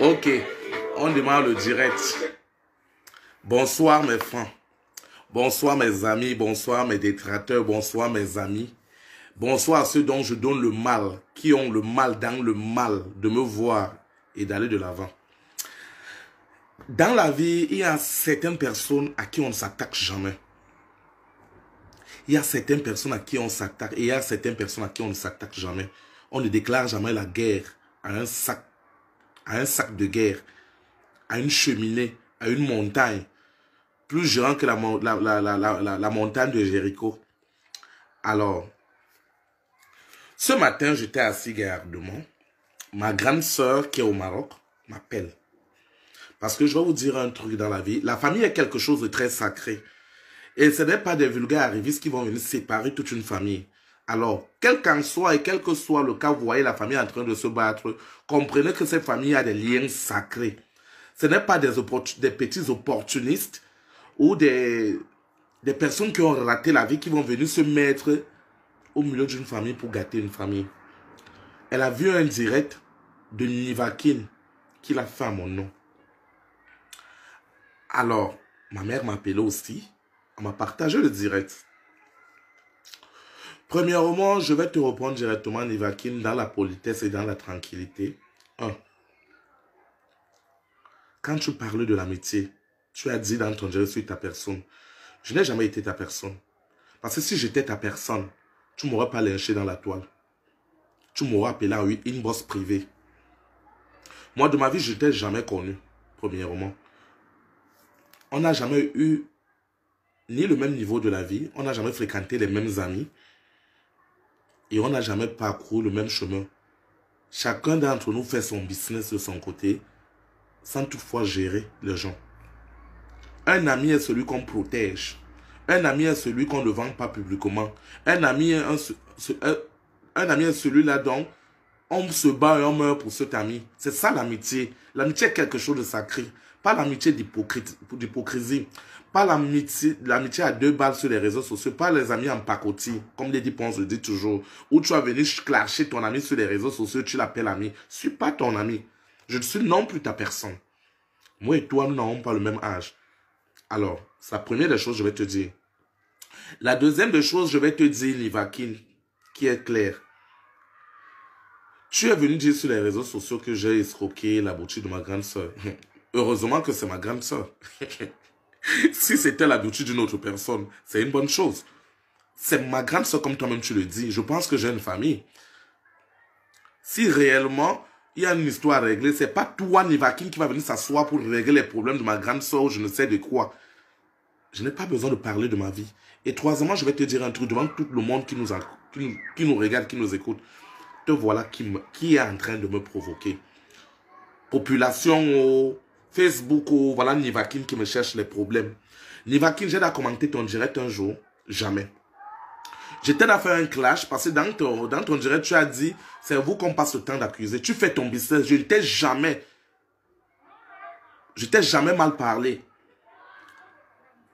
Ok, on démarre le direct. Bonsoir mes frères. Bonsoir mes amis, bonsoir mes détracteurs, bonsoir mes amis. Bonsoir à ceux dont je donne le mal, qui ont le mal dans le mal de me voir et d'aller de l'avant. Dans la vie, il y a certaines personnes à qui on ne s'attaque jamais. Il y a certaines personnes à qui on s'attaque et il y a certaines personnes à qui on ne s'attaque jamais. On ne déclare jamais la guerre à un sac à un sac de guerre, à une cheminée, à une montagne, plus géant que la, la, montagne de Jéricho. Alors, ce matin, j'étais assis gardement. Ma grande sœur qui est au Maroc m'appelle. Parce que je vais vous dire un truc dans la vie. La famille est quelque chose de très sacré. Et ce n'est pas des vulgaires arrivistes qui vont venir séparer toute une famille. Alors, quel qu'en soit et quel que soit le cas, vous voyez la famille en train de se battre, comprenez que cette famille a des liens sacrés. Ce n'est pas des, petits opportunistes ou des, des personnes qui ont raté la vie qui vont venir se mettre au milieu d'une famille pour gâter une famille. Elle a vu un direct de Nivakin qu'il a fait à mon nom. Alors, ma mère m'a appelé aussi. Elle m'a partagé le direct. Premièrement, je vais te reprendre directement, Nivakin, dans la politesse et dans la tranquillité. Quand tu parles de l'amitié, tu as dit dans ton je suis ta personne. Je n'ai jamais été ta personne. Parce que si j'étais ta personne, tu ne m'aurais pas lynché dans la toile. Tu m'aurais appelé à une bosse privée. Moi, de ma vie, je t'ai jamais connu, premièrement. On n'a jamais eu ni le même niveau de la vie, on n'a jamais fréquenté les mêmes amis et on n'a jamais parcouru le même chemin. Chacun d'entre nous fait son business de son côté sans toutefois gérer les gens. Un ami est celui qu'on protège. Un ami est celui qu'on ne vend pas publiquement. Un ami est, un, ami est celui-là dont on se bat et on meurt pour cet ami. C'est ça l'amitié. L'amitié est quelque chose de sacré. Pas l'amitié d'hypocrisie. Pas l'amitié à deux balles sur les réseaux sociaux. Pas les amis en pacotille. Comme Lady Ponce le dit toujours. Où tu vas venir clasher ton ami sur les réseaux sociaux. Tu l'appelles ami. Je suis pas ton ami. Je ne suis non plus ta personne. Moi et toi, nous n'avons pas le même âge. Alors, c'est la première des choses que je vais te dire. La deuxième des choses, je vais te dire, Livakin, qui est claire. Tu es venu dire sur les réseaux sociaux que j'ai escroqué la boutique de ma grande soeur. Heureusement que c'est ma grande soeur. si c'était la boutique d'une autre personne, c'est une bonne chose. C'est ma grande soeur comme toi-même tu le dis. Je pense que j'ai une famille. Si réellement il y a une histoire à régler, c'est pas toi, Nivakin, qui va venir s'asseoir pour régler les problèmes de ma grande soeur ou je ne sais de quoi. Je n'ai pas besoin de parler de ma vie. Et troisièmement, je vais te dire un truc devant tout le monde qui nous, qui nous, regarde, qui nous écoute. Te voilà qui, qui est en train de me provoquer. Population au Facebook ou voilà Nivakin qui me cherche les problèmes. Nivakin, j'ai à commenter ton direct un jour. Jamais. J'étais à faire un clash parce que dans ton, dans ton direct, tu as dit, c'est vous qu'on passe le temps d'accuser. Tu fais ton business. Je ne t'ai jamais, je t'ai jamais mal parlé.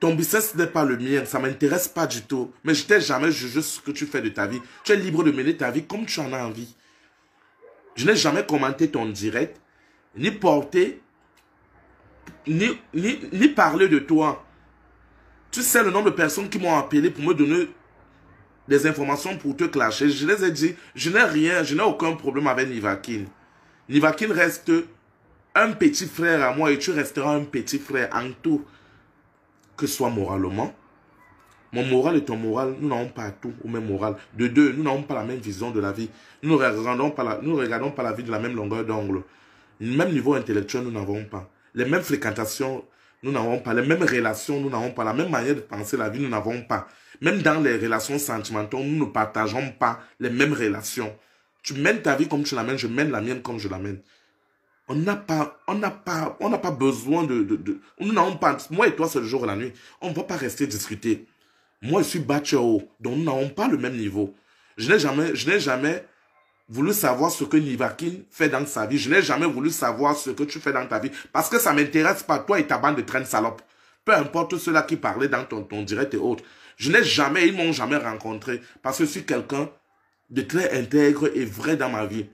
Ton business n'est pas le mien, ça m'intéresse pas du tout. Mais je t'ai jamais jugé ce que tu fais de ta vie. Tu es libre de mener ta vie comme tu en as envie. Je n'ai jamais commenté ton direct, ni porté, ni, parlé de toi. Tu sais le nombre de personnes qui m'ont appelé pour me donner des informations pour te clasher. Je les ai dit, je n'ai rien, je n'ai aucun problème avec Nivakin. Nivakin reste un petit frère à moi et tu resteras un petit frère en tout que ce soit moralement. Mon moral et ton moral, nous n'avons pas tout au même moral. De deux, nous n'avons pas la même vision de la vie. Nous ne regardons pas la, nous regardons pas la vie de la même longueur d'angle. Le même niveau intellectuel, nous n'avons pas. Les mêmes fréquentations, nous n'avons pas. Les mêmes relations, nous n'avons pas. La même manière de penser la vie, nous n'avons pas. Même dans les relations sentimentales, nous ne partageons pas les mêmes relations. Tu mènes ta vie comme tu l'amènes, je mène la mienne comme je l'amène. On n'a pas, on n'a pas, on n'a pas besoin de, de, nous n'avons pas, moi et toi c'est le jour et la nuit. On ne va pas rester discuter. Moi je suis Bacheo, donc nous n'avons pas le même niveau. Je n'ai jamais, je n'ai jamais voulu savoir ce que Nivakin fait dans sa vie. Je n'ai jamais voulu savoir ce que tu fais dans ta vie. Parce que ça m'intéresse pas, toi et ta bande de traînes salopes. Peu importe ceux-là qui parlaient dans ton, ton direct et autres. Je n'ai jamais, ils m'ont jamais rencontré. Parce que je suis quelqu'un de très intègre et vrai dans ma vie.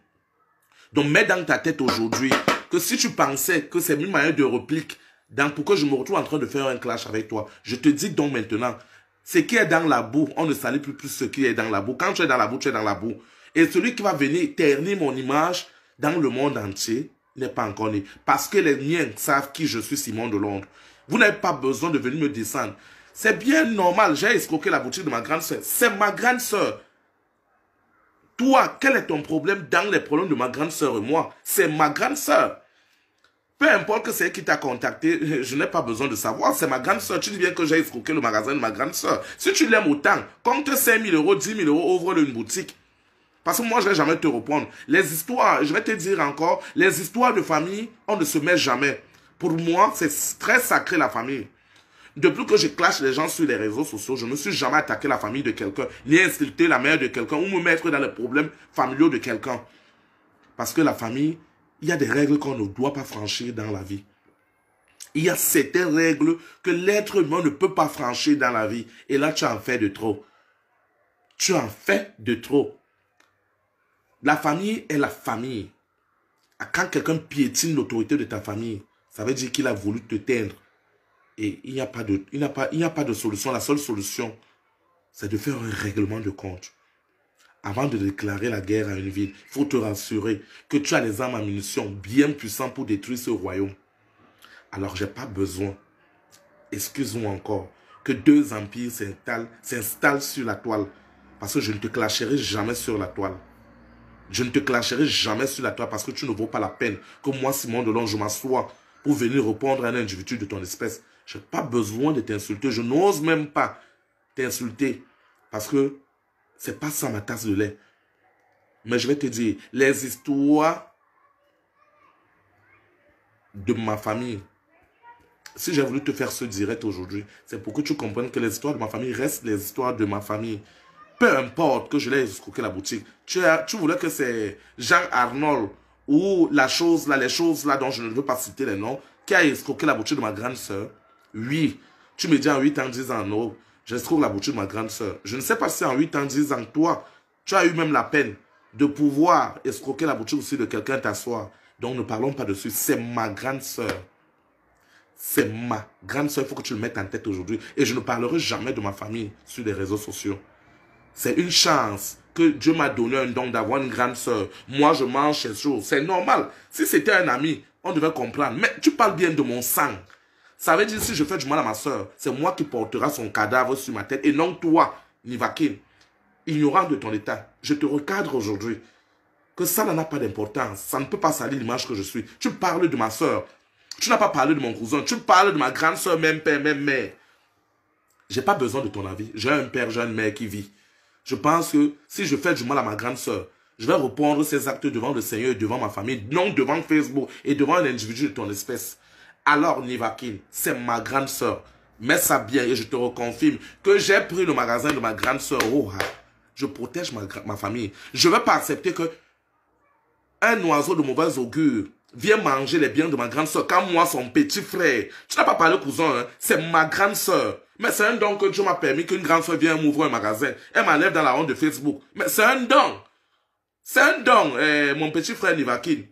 Donc mets dans ta tête aujourd'hui que si tu pensais que c'est une manière de réplique, dans, pour que je me retrouve en train de faire un clash avec toi, je te dis donc maintenant, ce qui est dans la boue, on ne salue plus, plus ce qui est dans la boue. Quand tu es dans la boue, tu es dans la boue. Et celui qui va venir ternir mon image dans le monde entier n'est pas encore né. Parce que les miens savent qui je suis, Simon de Londres. Vous n'avez pas besoin de venir me descendre. C'est bien normal. J'ai escroqué la boutique de ma grande soeur. C'est ma grande soeur. Toi, quel est ton problème dans les problèmes de ma grande soeur et moi? C'est ma grande soeur. Peu importe que c'est elle qui t'a contacté, je n'ai pas besoin de savoir. C'est ma grande soeur. Tu dis bien que j'ai escroqué le magasin de ma grande soeur. Si tu l'aimes autant, compte 5 000 euros, 10 000 euros, ouvre une boutique. Parce que moi, je ne vais jamais te répondre. Les histoires, je vais te dire encore, les histoires de famille, on ne se met jamais. Pour moi, c'est très sacré la famille. Depuis que je clash les gens sur les réseaux sociaux, je ne me suis jamais attaqué la famille de quelqu'un, ni insulté la mère de quelqu'un, ou me mettre dans les problèmes familiaux de quelqu'un. Parce que la famille, il y a des règles qu'on ne doit pas franchir dans la vie. Il y a certaines règles que l'être humain ne peut pas franchir dans la vie. Et là, tu en fais de trop. Tu en fais de trop. La famille est la famille. Quand quelqu'un piétine l'autorité de ta famille, ça veut dire qu'il a voulu te teindre. Et il n'y a pas de solution. La seule solution, c'est de faire un règlement de compte. Avant de déclarer la guerre à une ville, il faut te rassurer que tu as les armes à munitions bien puissantes pour détruire ce royaume. Alors, je n'ai pas besoin, excuse-moi encore, que deux empires s'installent sur la toile. Parce que je ne te clasherai jamais sur la toile. Je ne te clasherai jamais sur la toile parce que tu ne vaux pas la peine que moi, Simon Delon, je m'assois pour venir répondre à un individu de ton espèce. Je n'ai pas besoin de t'insulter. Je n'ose même pas t'insulter parce que c'est pas ça ma tasse de lait. Mais je vais te dire, les histoires de ma famille, si j'ai voulu te faire ce direct aujourd'hui, c'est pour que tu comprennes que les histoires de ma famille restent les histoires de ma famille. Peu importe que je l'ai escroqué la boutique. Tu, tu voulais que c'est Jean Arnold ou la chose là, les choses là dont je ne veux pas citer les noms, qui a escroqué la boutique de ma grande soeur. Oui, tu me dis en 8 ans, 10 ans, non. J'escroque la boutique de ma grande soeur. Je ne sais pas si en 8 ans, 10 ans, toi, tu as eu même la peine de pouvoir escroquer la boutique aussi de quelqu'un t'asseoir. Donc ne parlons pas dessus. C'est ma grande soeur. C'est ma grande soeur. Il faut que tu le mettes en tête aujourd'hui. Et je ne parlerai jamais de ma famille sur les réseaux sociaux. C'est une chance que Dieu m'a donné un don d'avoir une grande soeur. Moi, je mange ces choses. C'est normal. Si c'était un ami, on devait comprendre. Mais tu parles bien de mon sang. Ça veut dire si je fais du mal à ma soeur, c'est moi qui portera son cadavre sur ma tête et non toi, Nivakin. Ignorant de ton état, je te recadre aujourd'hui que ça n'a pas d'importance. Ça ne peut pas salir l'image que je suis. Tu parles de ma soeur. Tu n'as pas parlé de mon cousin. Tu parles de ma grande soeur, même père, même mère. J'ai pas besoin de ton avis. J'ai un père, j'ai une mère qui vit. Je pense que si je fais du mal à ma grande soeur, je vais répondre ces actes devant le Seigneur et devant ma famille, non devant Facebook et devant un individu de ton espèce. Alors, Nivakin, c'est ma grande soeur. Mets ça bien et je te reconfirme que j'ai pris le magasin de ma grande soeur. Oh, ah, je protège ma, ma famille. Je ne vais pas accepter que un oiseau de mauvaise augure vienne manger les biens de ma grande soeur quand moi, son petit frère, tu n'as pas parlé cousin, hein, c'est ma grande soeur. Mais c'est un don que Dieu m'a permis qu'une grande soeur vienne m'ouvrir un magasin. Elle m'enlève dans la honte de Facebook. Mais c'est un don. C'est un don, eh, mon petit frère Nivakin.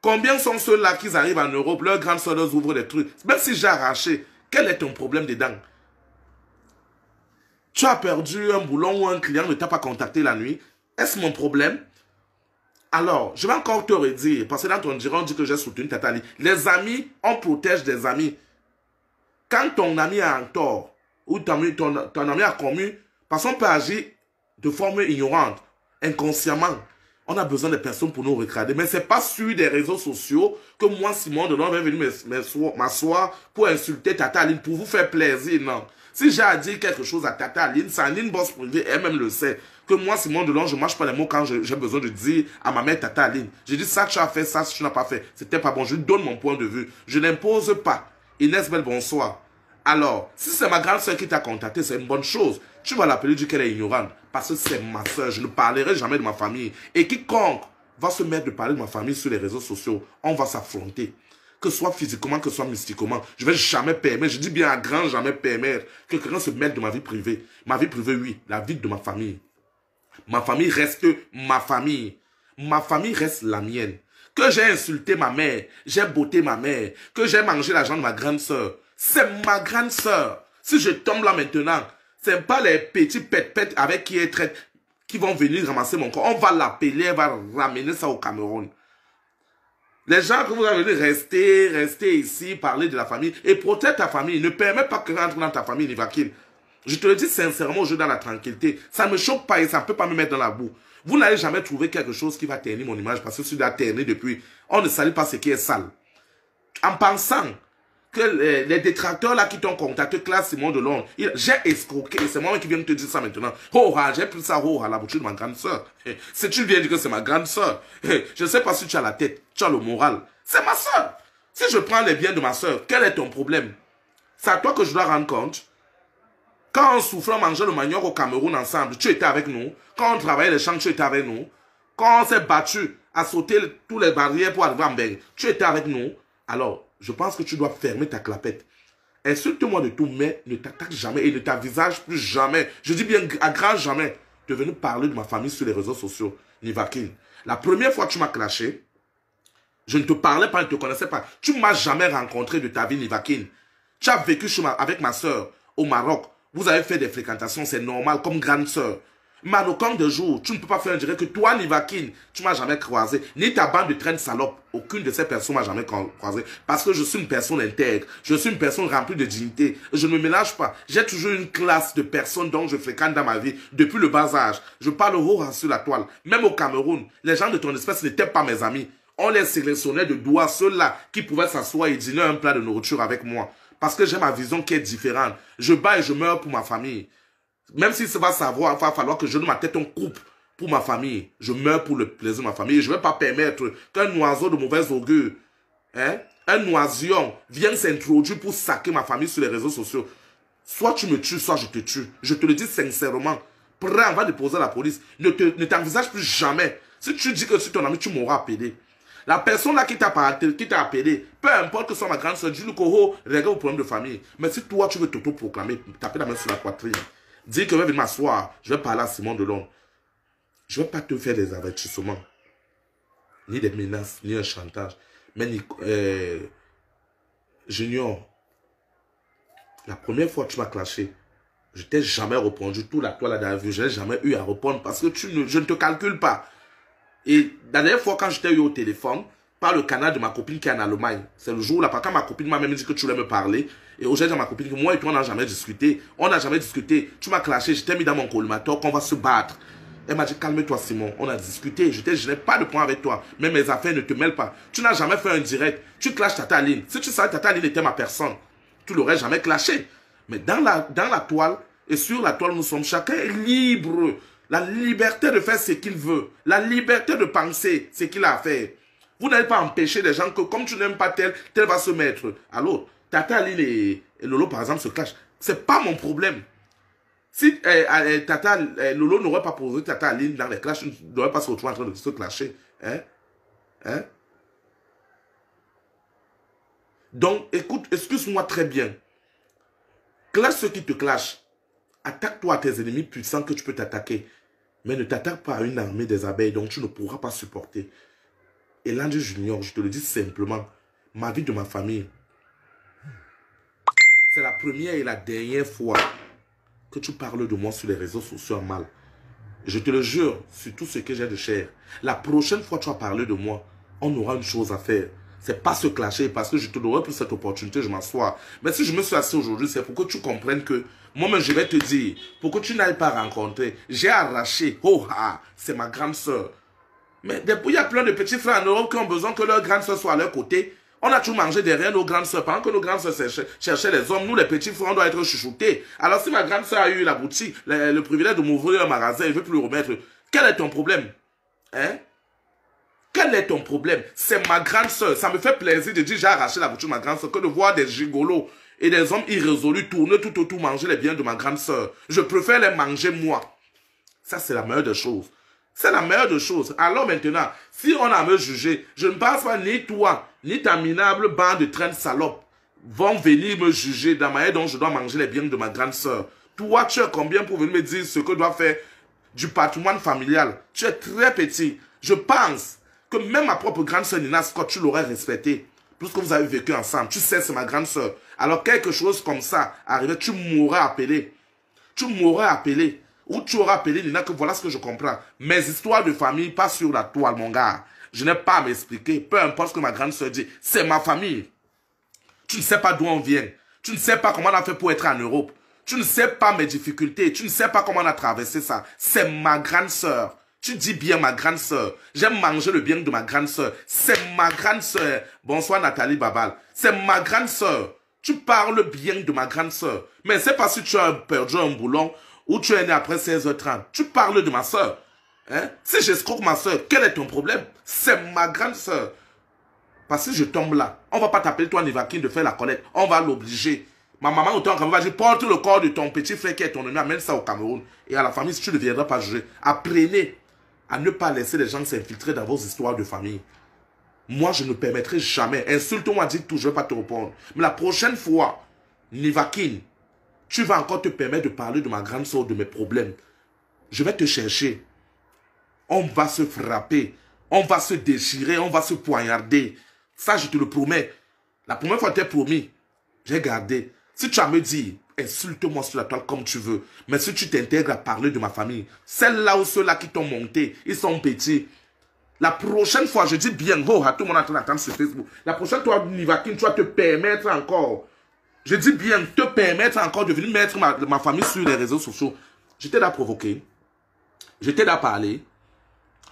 Combien sont ceux-là qui arrivent en Europe, leurs grandes soeurs leur ouvrent des trucs. Même si j'ai arraché, quel est ton problème dedans? Tu as perdu un boulon ou un client ne t'a pas contacté la nuit. Est-ce mon problème? Alors, je vais encore te redire, parce que dans ton direct, on dit que j'ai soutenu Tatali. Les amis, on protège des amis. Quand ton ami a un tort, ou ton, ami a commis, parce qu'on peut agir de forme ignorante, inconsciemment. On a besoin de personnes pour nous regarder. Mais ce n'est pas sur des réseaux sociaux que moi, Simon Delon, vais venir m'asseoir pour insulter Tata Aline, pour vous faire plaisir. Non. Si j'ai à dire quelque chose à Tata Aline, c'est Aline Boss Privé, elle-même le sait. Que moi, Simon Delon, je ne marche pas les mots quand j'ai besoin de dire à ma mère Tata Aline. J'ai dit ça, tu as fait ça, tu n'as pas fait. C'était pas bon. Je donne mon point de vue. Je n'impose pas. Inès Belle, bonsoir. Alors, si c'est ma grande soeur qui t'a contacté, c'est une bonne chose. Tu vas l'appeler du qu'elle est ignorante. Parce que c'est ma soeur. Je ne parlerai jamais de ma famille. Et quiconque va se mettre de parler de ma famille sur les réseaux sociaux, on va s'affronter. Que ce soit physiquement, que ce soit mystiquement. Je ne vais jamais permettre, je dis bien à grand jamais permettre que quelqu'un se mette de ma vie privée. Ma vie privée, oui. La vie de ma famille. Ma famille reste ma famille. Ma famille reste la mienne. Que j'ai insulté ma mère, j'ai botté ma mère, que j'ai mangé l'argent de ma grande sœur. C'est ma grande sœur. Si je tombe là maintenant, c'est pas les petits pète-pète avec qui elle traite qui vont venir ramasser mon corps. On va l'appeler, elle va ramener ça au Cameroun. Les gens que vous avez rester, rester ici, parler de la famille et protéger ta famille. Ne permets pas que rentre dans ta famille, Nivakin. Je te le dis sincèrement, je dans la tranquillité. Ça me choque pas et ça ne peut pas me mettre dans la boue. Vous n'allez jamais trouver quelque chose qui va ternir mon image parce que celui a terni depuis. On ne salit pas ce qui est sale. En pensant que les, détracteurs là qui t'ont contacté, classe Simon de Londres, j'ai escroqué, c'est moi qui viens de te dire ça maintenant. Oh, ah, j'ai pris ça oh, à la boutique de ma grande soeur. Si tu viens dire que c'est ma grande soeur, je ne sais pas si tu as la tête, tu as le moral. C'est ma soeur. Si je prends les biens de ma soeur, quel est ton problème? C'est à toi que je dois rendre compte. Quand on soufflait, on mangeait le manioc au Cameroun ensemble, tu étais avec nous. Quand on travaillait les champs, tu étais avec nous. Quand on s'est battu à sauter toutes les barrières pour arriver en Beng, tu étais avec nous. Alors, je pense que tu dois fermer ta clapette. Insulte-moi de tout, mais ne t'attaque jamais et ne t'avisage plus jamais. Je dis bien à grand jamais de venir parler de ma famille sur les réseaux sociaux, Nivakin. La première fois que tu m'as clashé, je ne te parlais pas, je ne te connaissais pas. Tu ne m'as jamais rencontré de ta vie, Nivakin. Tu as vécu avec ma soeur au Maroc. Vous avez fait des fréquentations, c'est normal, comme grande soeur. Mais aucun de jour, tu ne peux pas faire un direct que toi, Nivakin, tu m'as jamais croisé, ni ta bande de traîne salope. Aucune de ces personnes m'a jamais croisé. Parce que je suis une personne intègre. Je suis une personne remplie de dignité. Je ne me mélange pas. J'ai toujours une classe de personnes dont je fréquente dans ma vie depuis le bas âge. Je parle haut sur la toile. Même au Cameroun, les gens de ton espèce n'étaient pas mes amis. On les sélectionnait de doigts, ceux-là qui pouvaient s'asseoir et dîner un plat de nourriture avec moi. Parce que j'ai ma vision qui est différente. Je bats et je meurs pour ma famille. Même si ça va savoir, il va falloir que je donne ma tête en coupe pour ma famille. Je meurs pour le plaisir de ma famille. je ne vais pas permettre qu'un oiseau de mauvaise augure, hein, un oisillon, vienne s'introduire pour saquer ma famille sur les réseaux sociaux. Soit tu me tues, soit je te tue. Je te le dis sincèrement. Prends, va déposer à la police. Ne t'envisage plus jamais. Si tu dis que c'est ton ami, tu m'auras appelé. La personne là qui t'a appelé, peu importe que ce soit ma grande soeur, dis-lui oh, règle vos problèmes de famille. Mais si toi tu veux t'auto-proclamer, taper la main sur la poitrine, Dis que je vais venir m'asseoir, je vais parler à Simon Delon. Je ne vais pas te faire des avertissements, ni des menaces, ni un chantage. Mais euh, Junior, la première fois que tu m'as clashé, je t'ai jamais répondu. Tout la toile la vue, je n'ai jamais eu à répondre parce que tu ne, je ne te calcule pas. Et la dernière fois quand je t'ai eu au téléphone, par le canal de ma copine qui est en Allemagne. C'est le jour là, quand ma copine m'a même dit que tu voulais me parler. Et aujourd'hui, ma copine que moi et toi, on n'a jamais discuté. On n'a jamais discuté. Tu m'as clashé, je t'ai mis dans mon collimateur qu'on va se battre. Elle m'a dit, calme-toi Simon, on a discuté. Je, n'ai pas de point avec toi. Mais mes affaires ne te mêlent pas. Tu n'as jamais fait un direct. Tu clashes Tata. Si tu savais Tata Aline était ma personne, tu l'aurais jamais clashé. Mais dans la, dans la toile, et sur la toile, nous sommes chacun libre. La liberté de faire ce qu'il veut. La liberté de penser ce qu'il a à faire. Vous n'allez pas empêcher les gens que comme tu n'aimes pas tel, tel va se mettre à l'autre. Tata Aline et, Lolo, par exemple, se clashent. C'est pas mon problème. Si eh, eh, Tata eh, Lolo n'aurait pas posé Tata Aline dans les clashs, il n'aurait pas se retrouver en train de se clasher. Hein? Hein? Donc, écoute, excuse-moi très bien. Clash ceux qui te clashent. Attaque-toi à tes ennemis puissants que tu peux t'attaquer. Mais ne t'attaque pas à une armée des abeilles dont tu ne pourras pas supporter. Et Landry Junior, je te le dis simplement, ma vie de ma famille, c'est la première et la dernière fois que tu parles de moi sur les réseaux sociaux mal. Je te le jure, sur tout ce que j'ai de cher. La prochaine fois que tu vas parler de moi, on aura une chose à faire. C'est pas se clasher parce que je te donnerai pour cette opportunité, je m'assois. Mais si je me suis assis aujourd'hui, c'est pour que tu comprennes que moi-même, je vais te dire, pour que tu n'ailles pas rencontrer, j'ai arraché, oh ah, c'est ma grande soeur. Mais depuis, il y a plein de petits frères en Europe qui ont besoin que leur grande soeur soit à leur côté. On a tout mangé derrière nos grandes soeurs. Pendant que nos grandes soeurs cherchaient, les hommes, nous, les petits frères, on doit être chouchoutés. Alors, si ma grande soeur a eu la boutique, le, privilège de m'ouvrir un magasin, il veut plus le remettre, quel est ton problème? Hein? Quel est ton problème? C'est ma grande soeur. Ça me fait plaisir de dire j'ai arraché la boutique de ma grande soeur que de voir des gigolos et des hommes irrésolus tourner tout autour manger les biens de ma grande soeur. Je préfère les manger moi. Ça, c'est la meilleure des choses. C'est la meilleure des choses. Alors maintenant, si on a me juger, je ne pense pas ni toi, ni ta minable bande de traînes salopes vont venir me juger dans la manière dont je dois manger les biens de ma grande sœur. Toi, tu es combien pour venir me dire ce que doit faire du patrimoine familial? Tu es très petit. Je pense que même ma propre grande sœur Nina Scott, tu l'aurais respectée. Puisque vous avez vécu ensemble. Tu sais, c'est ma grande sœur. Alors, quelque chose comme ça arrivait, tu m'aurais appelé. Tu m'aurais appelé. Ou tu aurais appelé Nina que voilà ce que je comprends. Mes histoires de famille, pas sur la toile, mon gars. Je n'ai pas à m'expliquer. Peu importe ce que ma grande sœur dit. C'est ma famille. Tu ne sais pas d'où on vient. Tu ne sais pas comment on a fait pour être en Europe. Tu ne sais pas mes difficultés. Tu ne sais pas comment on a traversé ça. C'est ma grande sœur. Tu dis bien ma grande sœur. J'aime manger le bien de ma grande sœur. C'est ma grande sœur. Bonsoir Nathalie Babal. C'est ma grande sœur. Tu parles bien de ma grande sœur. Mais c'est pas si tu as perdu un boulon ou tu es né après 16h30. Tu parles de ma sœur. Hein? Si j'escroque ma sœur, quel est ton problème? C'est ma grande sœur. Parce que je tombe là. On va pas t'appeler toi Nivakin de faire la collecte. On va l'obliger. Ma maman au temps Cameroun va dire porte le corps de ton petit frère qui est ton ami, amène ça au Cameroun. Et à la famille, si tu ne viendras pas juger, apprenez à ne pas laisser les gens s'infiltrer dans vos histoires de famille. Moi, je ne permettrai jamais. Insulte-moi, dis tout, je ne vais pas te répondre. Mais la prochaine fois, Nivakin, tu vas encore te permettre de parler de ma grande soeur, de mes problèmes. Je vais te chercher. On va se frapper. On va se déchirer. On va se poignarder. Ça, je te le promets. La première fois, tu promis. J'ai gardé. Si tu as me dit, insulte-moi sur la toile comme tu veux. Mais si tu t'intègres à parler de ma famille, celle-là ou ceux-là qui t'ont monté, ils sont petits. La prochaine fois, je dis bien, oh, à tout le monde attend sur Facebook. La prochaine fois, Nivakin, tu vas te permettre encore. Je dis bien, te permettre encore de venir mettre ma, famille sur les réseaux sociaux. J'étais là provoqué. J'étais là parler.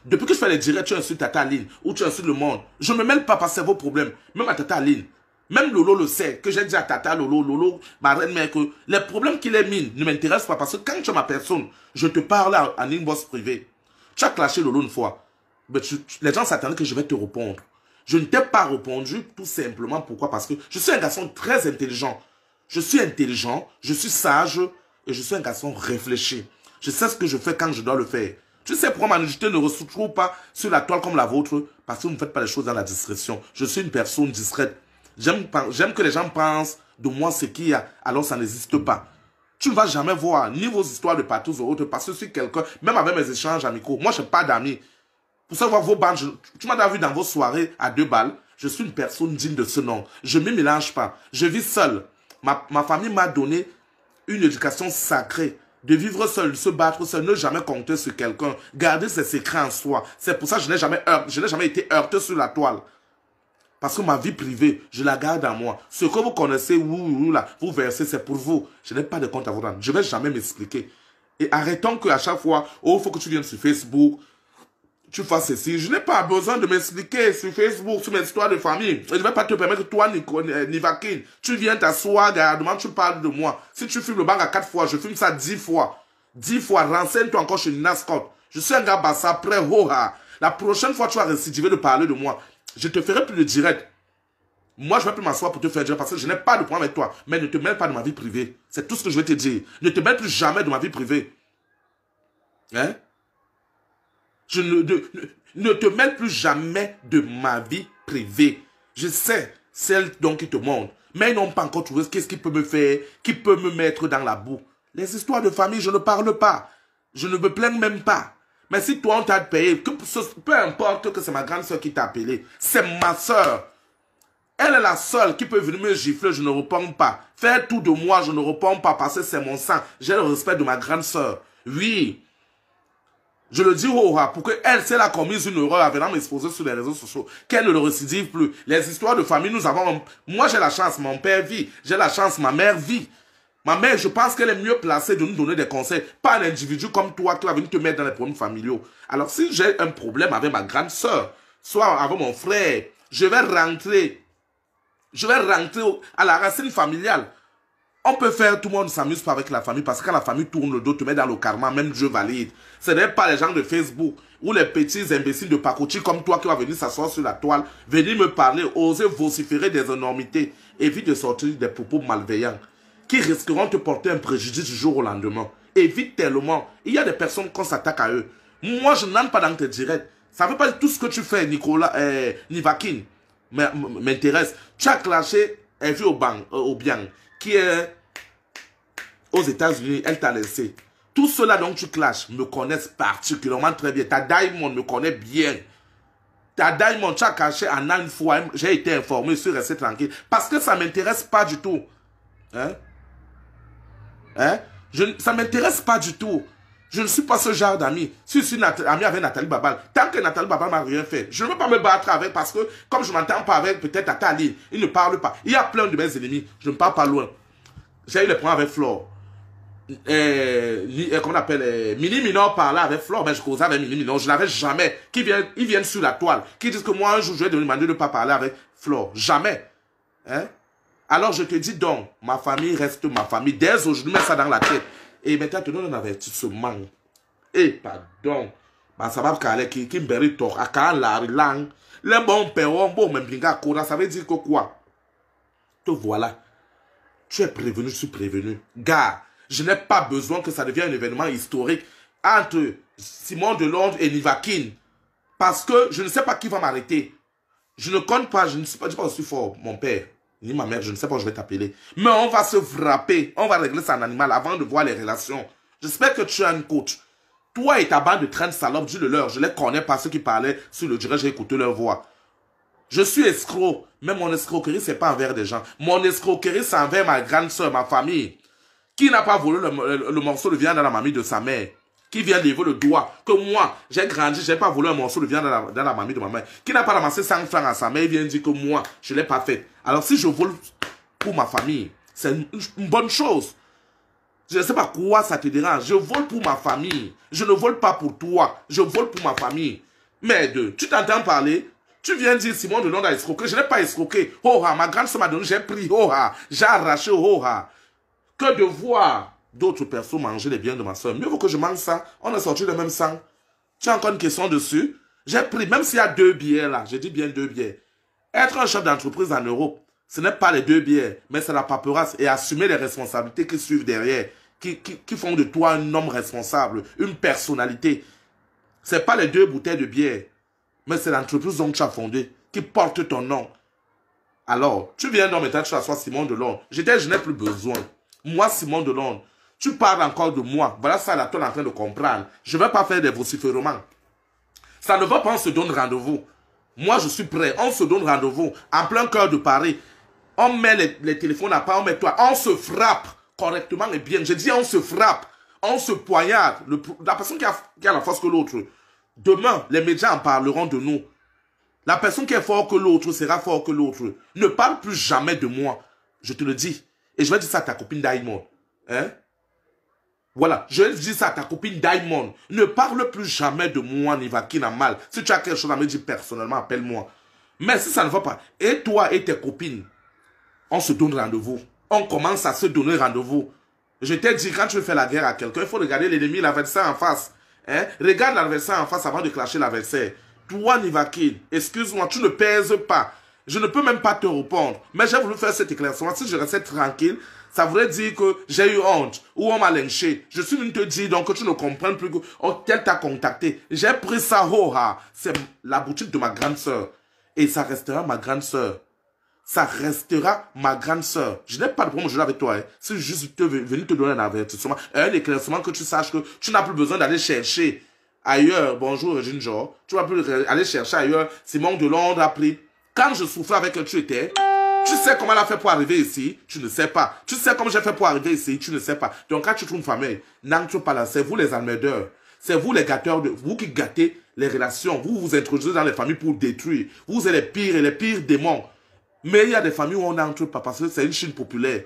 Depuis que je fais les directs, tu insultes Tata Aline ou tu insultes le monde. Je ne me mêle pas parce que c'est vos problèmes. Même à Tata Aline. Même Lolo le sait, que j'ai dit à Tata Lolo, Lolo, ma reine mère, que les problèmes qu'il est mine ne m'intéressent pas parce que quand tu es ma personne, je te parle en inbox privé. Tu as clashé Lolo une fois. Mais les gens s'attendaient que je vais te répondre. Je ne t'ai pas répondu tout simplement pourquoi? Parce que je suis un garçon très intelligent. Je suis intelligent, je suis sage et je suis un garçon réfléchi. Je sais ce que je fais quand je dois le faire. Tu sais pourquoi ma ne retrouve pas sur la toile comme la vôtre? Parce que vous ne faites pas les choses dans la discrétion. Je suis une personne discrète. J'aime que les gens pensent de moi ce qu'il y a, alors ça n'existe pas. Tu ne vas jamais voir ni vos histoires de partout ou autres, parce que je suis quelqu'un, même avec mes échanges amicaux, moi je n'ai pas d'amis. Pour savoir vos bandes, tu m'as vu dans vos soirées à deux balles, je suis une personne digne de ce nom. Je ne me mélange pas. Je vis seul. Ma, famille m'a donné une éducation sacrée. De vivre seul, se battre seul, ne jamais compter sur quelqu'un, garder ses secrets en soi. C'est pour ça que je n'ai jamais, jamais été heurté sur la toile. Parce que ma vie privée, je la garde à moi. Ce que vous connaissez, vous, là, vous versez, c'est pour vous. Je n'ai pas de compte à vous rendre. Je ne vais jamais m'expliquer. Et arrêtons qu'à chaque fois, oh, il faut que tu viennes sur Facebook, tu fasses ceci. Je n'ai pas besoin de m'expliquer sur Facebook, sur mes histoires de famille. Je ne vais pas te permettre, toi, euh, Nivakin, tu viens t'asseoir, regarde-moi, tu parles de moi. Si tu fumes le banc à quatre fois, je fume ça dix fois. Dix fois, renseigne-toi encore chez Nina Scott. Je suis un gars bassa, prêt, ho, La prochaine fois, tu vas récidiver de parler de moi je te ferai plus de direct. Moi, je ne vais plus m'asseoir pour te faire direct parce que je n'ai pas de problème avec toi. Mais ne te mêle pas de ma vie privée. C'est tout ce que je vais te dire. Ne te mêle plus jamais de ma vie privée. Hein? Je ne, te mêle plus jamais de ma vie privée. Je sais, celle dont qui te montre. Mais ils n'ont pas encore trouvé qu'est-ce qui peut me faire, qui peut me mettre dans la boue. Les histoires de famille, je ne parle pas. Je ne me plains même pas. Mais si toi, on t'a payé, peu importe que c'est ma grande soeur qui t'a appelé, c'est ma soeur. Elle est la seule qui peut venir me gifler, je ne réponds pas. Faire tout de moi, je ne réponds pas parce que c'est mon sang. J'ai le respect de ma grande soeur. Oui. Je le dis au pour que elle, si elle a commis une erreur en venant m'exposer sur les réseaux sociaux, qu'elle ne le récidive plus. Les histoires de famille, nous avons... Moi, j'ai la chance, mon père vit. J'ai la chance, ma mère vit. Ma mère, je pense qu'elle est mieux placée de nous donner des conseils, pas un individu comme toi qui va venir te mettre dans les problèmes familiaux. Alors, si j'ai un problème avec ma grande soeur, soit avec mon frère, je vais rentrer, je vais rentrer à la racine familiale. On peut faire, tout le monde s'amuse pas avec la famille, parce que quand la famille tourne le dos, te met dans le karma, même Dieu valide. Ce n'est pas les gens de Facebook ou les petits imbéciles de Pakouchi comme toi qui va venir s'asseoir sur la toile, venir me parler, oser vociférer des énormités, évite de sortir des propos malveillants qui risqueront de te porter un préjudice du jour au lendemain. Évite tellement. Il y a des personnes qu'on s'attaque à eux. Moi, je n'entre pas dans tes directs. Ça ne veut pas dire tout ce que tu fais, Nicolas, euh, Nivakin, m'intéresse. Tu as clashé vu au, banc, euh, au bien, qui est aux États-Unis, elle t'a laissé. Tout cela dont tu clashes me connaissent particulièrement très bien. Ta Diamond me connaît bien. ta diamond, tu as caché en une fois, j'ai été informé, je suis resté tranquille. Parce que ça ne m'intéresse pas du tout. Hein? Hein? Je, ça ne m'intéresse pas du tout. Je ne suis pas ce genre d'ami. Si je suis ami avec Nathalie Babal, tant que Nathalie Babal m'a rien fait, je ne veux pas me battre avec parce que, comme je m'entends pas avec peut-être Atali, il ne parle pas. Il y a plein de mes ennemis, je ne parle pas loin. J'ai eu les points avec Flore. Euh, euh, comment on appelle, euh, Mini Minor parlait avec Flore, mais je causais avec Mini Minor. Je n'avais jamais, qui viennent, ils viennent sur la toile, qui disent que moi, un jour, je vais demander de ne pas parler avec Flore. Jamais. Hein? Alors, je te dis donc, ma famille reste ma famille. Dès aujourd'hui, mets ça dans la tête. Et maintenant, te donne un avertissement. Eh, pardon. Bah, ça va caler qui, qui me mérite à quand la langue. Les bons pères, bon, même bien, ça veut dire que quoi? Te voilà. Tu es prévenu, je suis prévenu. Gars, je n'ai pas besoin que ça devienne un événement historique entre Simon de Londres et Nivakin. Parce que je ne sais pas qui va m'arrêter. Je ne compte pas, je ne sais pas, je pas aussi fort, mon père, ni ma mère, je ne sais pas où je vais t'appeler. Mais on va se frapper, on va régler ça en animal avant de voir les relations. J'espère que tu as un coach. Toi et ta bande de 30 salopes, dis-le leur, je les connais pas ceux qui parlaient sur le direct, j'ai écouté leur voix. Je suis escroc. Mais mon escroquerie, c'est pas envers des gens. Mon escroquerie, c'est envers ma grande soeur, ma famille. Qui n'a pas volé le, morceau de viande dans la mamie de sa mère? Qui vient lever le doigt Que moi, j'ai grandi, j'ai pas volé un morceau de viande dans la, mamie de ma mère. Qui n'a pas ramassé 5 francs à sa mère Il vient dire que moi, je l'ai pas fait. Alors si je vole pour ma famille, c'est une, bonne chose. Je ne sais pas quoi ça te dérange. Je vole pour ma famille. Je ne vole pas pour toi. Je vole pour ma famille. Merde, tu t'entends parler tu viens dire Simon de Londres a escroqué. Je n'ai pas escroqué. Oh, ma grande soeur m'a donné, j'ai pris. Oh, j'ai arraché. Oh, que de voir d'autres personnes manger les biens de ma soeur. Mieux vaut que je mange ça. On a sorti le même sang. Tu as encore une question dessus? J'ai pris, même s'il y a deux bières là, j'ai dit bien deux bières. Être un chef d'entreprise en Europe, ce n'est pas les deux bières, mais c'est la paperasse et assumer les responsabilités qui suivent derrière, qui, qui, font de toi un homme responsable, une personnalité. Ce n'est pas les deux bouteilles de bière, mais c'est l'entreprise dont tu as fondé, qui porte ton nom. Alors, tu viens donc maintenant, tu assois Simon Delon. J'étais, je n'ai plus besoin. Moi, Simon Delon, tu parles encore de moi. Voilà ça, tu es en train de comprendre. Je ne vais pas faire des vociféroements. Ça ne va pas, on se donne rendez-vous. Moi, je suis prêt. On se donne rendez-vous en plein cœur de Paris. On met les, téléphones à part, on met toi. On se frappe correctement et bien. Je dis, on se frappe. On se poignarde. la personne qui a, la force que l'autre. Demain, les médias en parleront de nous. La personne qui est fort que l'autre sera fort que l'autre. Ne parle plus jamais de moi. Je te le dis. Et je vais dire ça à ta copine Diamond. Hein? Voilà, je dire ça à ta copine Diamond. Ne parle plus jamais de moi, ni va qui n'a mal. Si tu as quelque chose à me dire personnellement, appelle-moi. Mais si ça ne va pas, et toi et tes copines, on se donne rendez-vous. On commence à se donner rendez-vous. Je t'ai dit, quand tu veux faire la guerre à quelqu'un, il faut regarder l'ennemi, l'adversaire en face. Hein? Regarde l'adversaire en face avant de clasher l'adversaire. Toi, Nivakil, excuse-moi, tu ne pèses pas. Je ne peux même pas te répondre. Mais j'ai voulu faire cet éclaircissement. Si je restais tranquille, ça voudrait dire que j'ai eu honte ou on m'a lynché. Je suis venu te dire donc que tu ne comprends plus que oh, tel t'a contacté. J'ai pris ça, oh, c'est la boutique de ma grande sœur. Et ça restera ma grande sœur. Ça restera ma grande sœur. Je n'ai pas de problème avec toi. Hein. C'est juste te, venu te donner un avertissement, un éclaircissement que tu saches que tu n'as plus besoin d'aller chercher ailleurs. Bonjour, Ginger. Tu vas plus aller chercher ailleurs. Simon de Londres a pris quand je souffrais avec elle, tu étais. Tu sais comment elle a fait pour arriver ici? Tu ne sais pas. Tu sais comment j'ai fait pour arriver ici? Tu ne sais pas. Donc quand tu trouves une famille, n'entre pas là. C'est vous les almerdeurs. C'est vous les gâteurs, vous qui gâtez les relations. Vous vous introduisez dans les familles pour détruire. Vous êtes les pires et les pires démons. Mais il y a des familles où on n'entre pas parce que c'est une Chine populaire.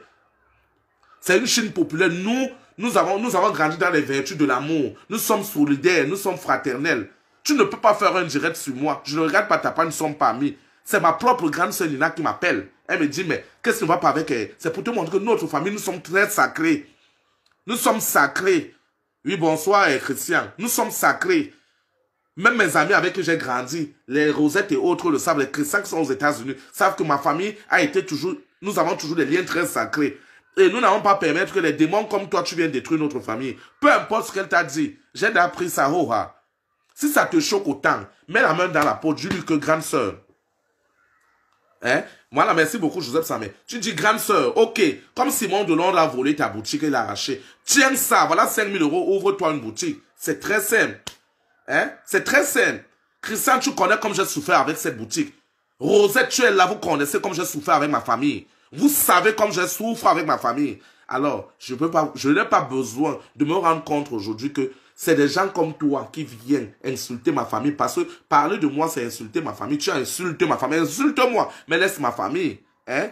C'est une Chine populaire. Nous, nous avons, nous avons grandi dans les vertus de l'amour. Nous sommes solidaires, nous sommes fraternels. Tu ne peux pas faire un direct sur moi. Je ne regarde pas ta part, nous sommes pas amis. C'est ma propre grande sœur Nina qui m'appelle. Elle me dit, mais qu'est-ce qui ne va pas avec elle? C'est pour te montrer que notre famille, nous sommes très sacrés. Nous sommes sacrés. Oui, bonsoir, eh, Christian. Nous sommes sacrés. Même mes amis avec qui j'ai grandi, les Rosettes et autres le savent, les chrétiens qui sont aux États-Unis, savent que ma famille a été toujours, nous avons toujours des liens très sacrés. Et nous n'avons pas permettre que les démons comme toi, tu viennes détruire notre famille. Peu importe ce qu'elle t'a dit, j'ai appris ça, oh, Si ça te choque autant, mets la main dans la peau, dis-lui que grande sœur, Hein? Voilà, merci beaucoup, Joseph Samé. Tu dis, grande sœur, ok, comme Simon de Londres a volé ta boutique et l'a arraché, tiens ça, voilà 5 000 euros, ouvre-toi une boutique. C'est très simple. Hein? C'est très simple. Christian, tu connais comme j'ai souffert avec cette boutique. Rosette, tu es là, vous connaissez comme j'ai souffert avec ma famille. Vous savez comme je souffre avec ma famille. Alors, je peux pas, je n'ai pas besoin de me rendre compte aujourd'hui que c'est des gens comme toi qui viennent insulter ma famille parce que parler de moi, c'est insulter ma famille. Tu as insulté ma famille. Insulte-moi, mais laisse ma famille. Hein?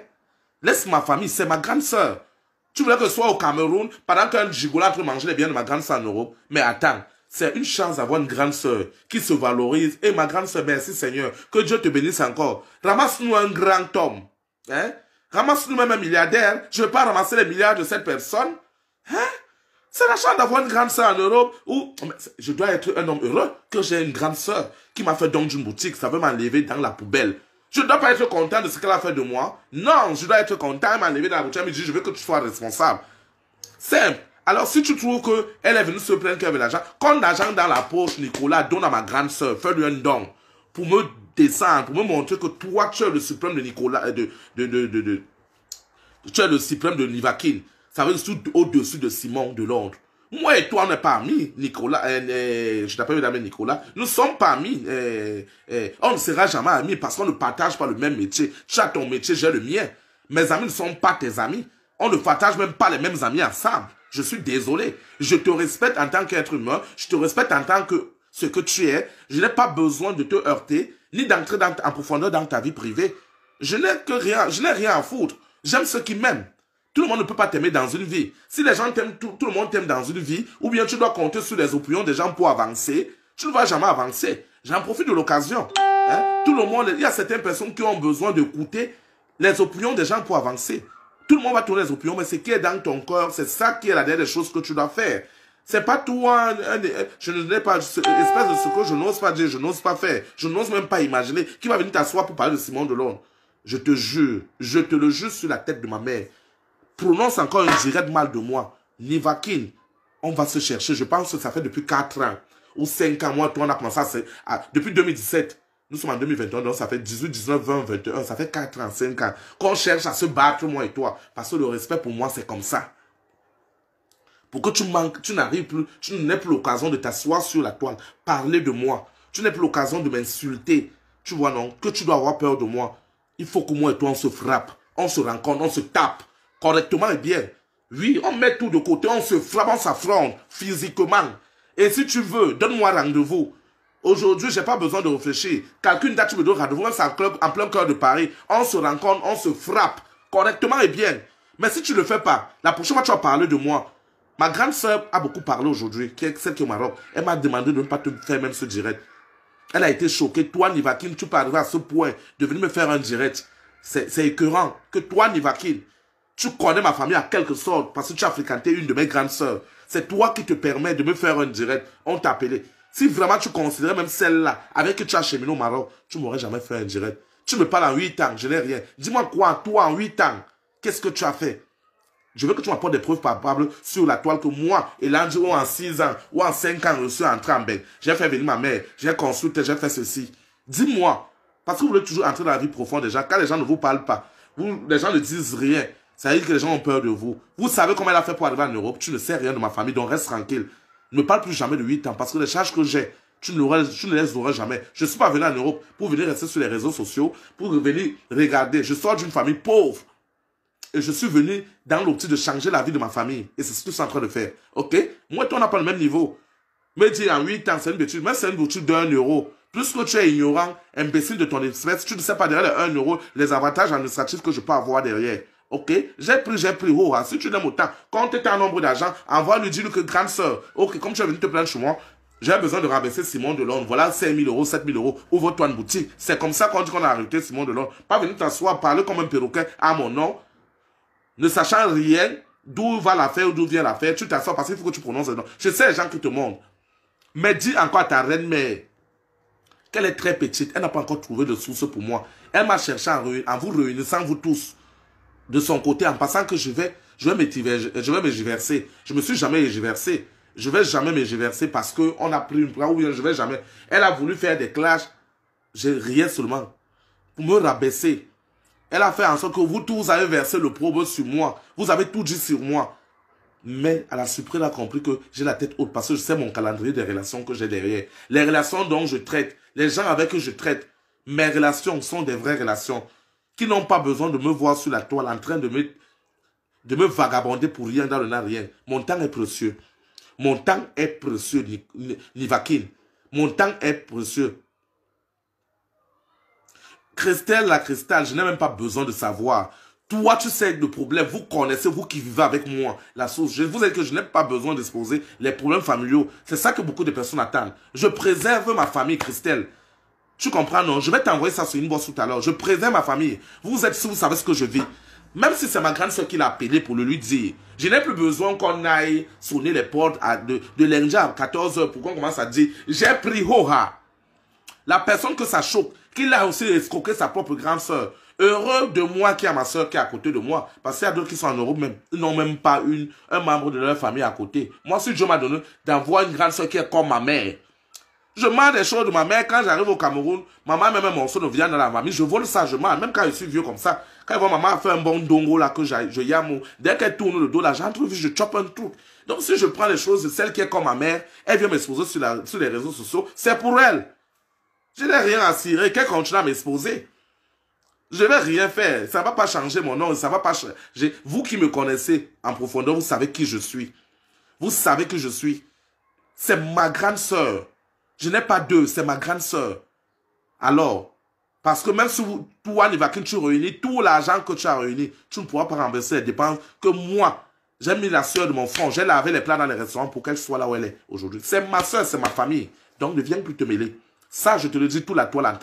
Laisse ma famille, c'est ma grande sœur. Tu voulais que je sois au Cameroun pendant qu'un gigola entre manger les biens de ma grande sœur en Europe. Mais attends, c'est une chance d'avoir une grande sœur qui se valorise. Et ma grande sœur, merci Seigneur, que Dieu te bénisse encore. Ramasse-nous un grand homme. Hein? Ramasse-nous même un milliardaire. Je ne vais pas ramasser les milliards de cette personne. Hein? C'est la chance d'avoir une grande sœur en Europe où je dois être un homme heureux que j'ai une grande sœur qui m'a fait don d'une boutique. Ça veut m'enlever dans la poubelle. Je ne dois pas être content de ce qu'elle a fait de moi. Non, je dois être content. Elle m'a levé dans la boutique. Elle me dit, je veux que tu sois responsable. Simple. Alors, si tu trouves qu'elle est venue se plaindre qu'elle veut l'argent, quand l'argent dans la poche, Nicolas, donne à ma grande sœur, fais-lui un don. Pour me descendre, pour me montrer que toi, tu es le suprême de Nicolas, de, de, de, de, tu es le suprême de Nivakin. Ça veut dire au-dessus de Simon de Londres. Moi et toi, on n'est pas amis, Nicolas. Euh, euh, je t'appelle l'ami Nicolas. Nous sommes pas amis. Euh, on ne sera jamais amis parce qu'on ne partage pas le même métier. Tu as ton métier, j'ai le mien. Mes amis ne sont pas tes amis. On ne partage même pas les mêmes amis ensemble. Je suis désolé. Je te respecte en tant qu'être humain. Je te respecte en tant que ce que tu es. Je n'ai pas besoin de te heurter, ni d'entrer en profondeur dans ta vie privée. Je n'ai que rien, je n'ai rien à foutre. J'aime ceux qui m'aiment. Tout le monde ne peut pas t'aimer dans une vie. Si les gens t'aiment, tout, le monde t'aime dans une vie, ou bien tu dois compter sur les opinions des gens pour avancer, tu ne vas jamais avancer. J'en profite de l'occasion. Hein. Tout le monde, il y a certaines personnes qui ont besoin d'écouter les opinions des gens pour avancer. Tout le monde va tourner les opinions, mais ce qui est dans ton cœur, c'est ça qui est la dernière chose que tu dois faire. C'est pas toi, je n'ai pas, espèce de ce que je n'ose pas dire, je n'ose pas faire, je n'ose même pas imaginer qui va venir t'asseoir pour parler de Simon Delon. Je te jure, je te le jure sur la tête de ma mère prononce encore un direct mal de moi, Nivakin, on va se chercher. Je pense que ça fait depuis 4 ans ou 5 ans. Moi, toi, on a commencé à, depuis 2017. Nous sommes en 2021, donc ça fait 18, 19, 20, 21. Ça fait 4 ans, 5 ans qu'on cherche à se battre, moi et toi. Parce que le respect pour moi, c'est comme ça. Pour que tu manques, tu n'arrives plus, tu n'aies plus l'occasion de t'asseoir sur la toile, parler de moi. Tu n'as plus l'occasion de m'insulter. Tu vois, non? Que tu dois avoir peur de moi. Il faut que moi et toi, on se frappe, on se rencontre, on se tape correctement et bien. Oui, on met tout de côté, on se frappe, on s'affronte physiquement. Et si tu veux, donne-moi rendez-vous. Aujourd'hui, j'ai pas besoin de réfléchir. Calcule date, tu me donnes rendez-vous, même en plein cœur de Paris. On se rencontre, on se frappe correctement et bien. Mais si tu ne le fais pas, la prochaine fois, tu vas parler de moi. Ma grande sœur a beaucoup parlé aujourd'hui, celle qui est au Maroc. Elle m'a demandé de ne pas te faire même ce direct. Elle a été choquée. Toi, Nivakin, tu peux arriver à ce point de venir me faire un direct. C'est écœurant que toi, Nivakin, tu connais ma famille à quelque sorte parce que tu as fréquenté une de mes grandes sœurs. C'est toi qui te permets de me faire un direct. On t'a appelé. Si vraiment tu considérais même celle-là, avec que tu as cheminé au Maroc, tu m'aurais jamais fait un direct. Tu me parles en 8 ans, je n'ai rien. Dis-moi quoi, toi, en 8 ans, qu'est-ce que tu as fait? Je veux que tu m'apportes des preuves palpables sur la toile que moi, et ou en 6 ans, ou en 5 ans, entré en bain. J'ai fait venir ma mère, j'ai consulté, j'ai fait ceci. Dis-moi. Parce que vous voulez toujours entrer dans la vie profonde des gens. Quand les gens ne vous parlent pas, les gens ne disent rien. Ça veut dire que les gens ont peur de vous. Vous savez comment elle a fait pour arriver en Europe. Tu ne sais rien de ma famille, donc reste tranquille. Ne parle plus jamais de 8 ans parce que les charges que j'ai, tu, tu ne les auras jamais. Je ne suis pas venu en Europe pour venir rester sur les réseaux sociaux, pour venir regarder. Je sors d'une famille pauvre. Et je suis venu dans l'optique de changer la vie de ma famille. Et c'est ce que je suis en train de faire. OK? Moi toi, on n'a pas le même niveau. Mais dire en 8 ans, c'est une bêtise. Mais c'est une boutique d'un euro. Plus que tu es ignorant, imbécile de ton espèce, tu ne sais pas derrière les 1 euro les avantages administratifs que je peux avoir derrière. Ok, j'ai pris, j'ai pris. Oh, si tu l'aimes autant, quand tu un nombre d'argent, envoie lui dire que grande soeur, ok, comme tu es venu te plaindre chez moi, j'ai besoin de rabaisser Simon Delon. Voilà 5 000 euros, 7 000 euros. Ouvre-toi une boutique. C'est comme ça qu'on dit qu'on a arrêté Simon Delon. Pas venir t'asseoir, parler comme un perroquet à mon nom, ne sachant rien d'où va l'affaire, d'où vient l'affaire. Tu t'assois parce qu'il faut que tu prononces le nom. Je sais les gens qui te montrent. Mais dis encore à ta reine mère qu'elle est très petite. Elle n'a pas encore trouvé de source pour moi. Elle m'a cherché en, en vous réunissant, vous tous de son côté en passant que je vais, je vais je vais me Je me suis jamais versé. Je vais jamais me verser parce que on a pris une place ou bien je vais jamais. Elle a voulu faire des clashs. J'ai rien seulement. Pour me rabaisser. Elle a fait en sorte que vous tous avez versé le probe sur moi. Vous avez tout dit sur moi. Mais à la surprise, elle a compris que j'ai la tête haute parce que je sais mon calendrier des relations que j'ai derrière. Les relations dont je traite, Les gens avec qui je traite, mes relations sont des vraies relations qui n'ont pas besoin de me voir sur la toile en train de me, de me vagabonder pour rien dans le rien. Mon temps est précieux. Mon temps est précieux, Nivakin. Mon temps est précieux. Christelle, la cristal, je n'ai même pas besoin de savoir. Toi, tu sais le problème, vous connaissez, vous qui vivez avec moi, la source. Je vous ai dit que je n'ai pas besoin d'exposer les problèmes familiaux. C'est ça que beaucoup de personnes attendent. Je préserve ma famille, Christelle. Tu comprends, non? Je vais t'envoyer ça sur une boîte tout à l'heure. Je préserve ma famille. Vous êtes sûr, vous savez ce que je vis. Même si c'est ma grande soeur qui l'a appelé pour le lui dire. Je n'ai plus besoin qu'on aille sonner les portes de, de l'India à 14h pour qu'on commence à dire « J'ai pris Hoha ». La personne que ça choque, qu'il a aussi escroqué sa propre grande soeur. Heureux de moi qui a ma soeur qui est à côté de moi. Parce qu'il y a d'autres qui sont en Europe même. Ils n'ont même pas un membre de leur famille à côté. Moi, si Dieu m'a donné d'avoir une grande soeur qui est comme ma mère, je mange des choses de ma mère. Quand j'arrive au Cameroun, maman met un morceau de viande dans la famille. Je vole ça, je mange. Même quand je suis vieux comme ça. Quand je vois maman faire un bon dongo là que je yamo, dès qu'elle tourne le dos là, j'entre je chope un truc. Donc si je prends les choses de celle qui est comme ma mère, elle vient m'exposer sur, sur les réseaux sociaux, c'est pour elle. Je n'ai rien à cirer, qu'elle continue à m'exposer. Je vais rien faire. Ça ne va pas changer mon nom. Ça va pas. Vous qui me connaissez en profondeur, vous savez qui je suis. Vous savez que je suis. C'est ma grande sœur. Je n'ai pas deux, c'est ma grande sœur. Alors, parce que même si toi, Nivakin, tu réunis tout l'argent que tu as réuni, tu ne pourras pas rembourser les dépenses que moi, j'ai mis la sœur de mon frère, j'ai lavé les plats dans les restaurants pour qu'elle soit là où elle est aujourd'hui. C'est ma sœur, c'est ma famille. Donc ne viens plus te mêler. Ça, je te le dis, tout la toile.